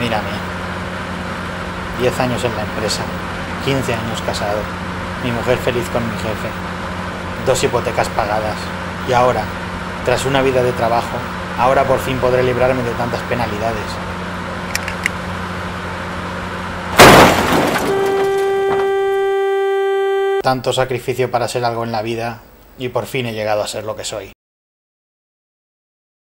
Mírame. 10 años en la empresa, 15 años casado, mi mujer feliz con mi jefe, dos hipotecas pagadas y ahora, tras una vida de trabajo, ahora por fin podré librarme de tantas penalidades. Tanto sacrificio para ser algo en la vida y por fin he llegado a ser lo que soy.